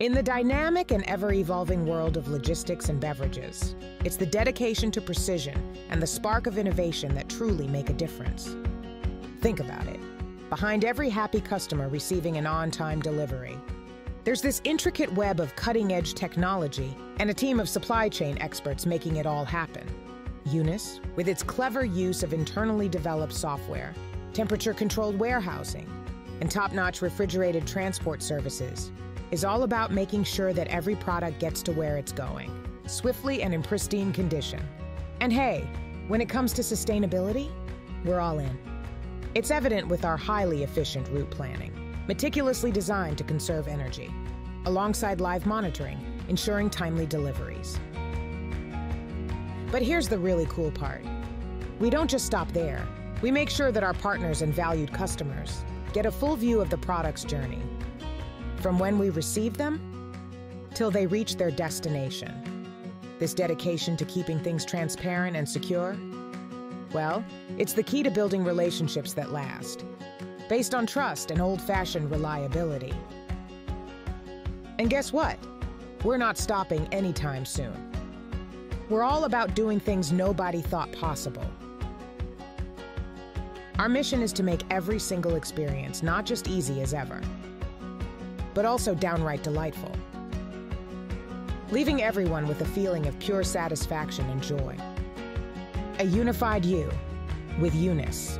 In the dynamic and ever evolving world of logistics and beverages, it's the dedication to precision and the spark of innovation that truly make a difference. Think about it. Behind every happy customer receiving an on time delivery, there's this intricate web of cutting edge technology and a team of supply chain experts making it all happen. UNIS, with its clever use of internally developed software, temperature controlled warehousing, and top notch refrigerated transport services, is all about making sure that every product gets to where it's going, swiftly and in pristine condition. And hey, when it comes to sustainability, we're all in. It's evident with our highly efficient route planning, meticulously designed to conserve energy, alongside live monitoring, ensuring timely deliveries. But here's the really cool part. We don't just stop there. We make sure that our partners and valued customers get a full view of the product's journey from when we receive them till they reach their destination. This dedication to keeping things transparent and secure? Well, it's the key to building relationships that last, based on trust and old fashioned reliability. And guess what? We're not stopping anytime soon. We're all about doing things nobody thought possible. Our mission is to make every single experience not just easy as ever, but also downright delightful. Leaving everyone with a feeling of pure satisfaction and joy. A unified you with UNIS.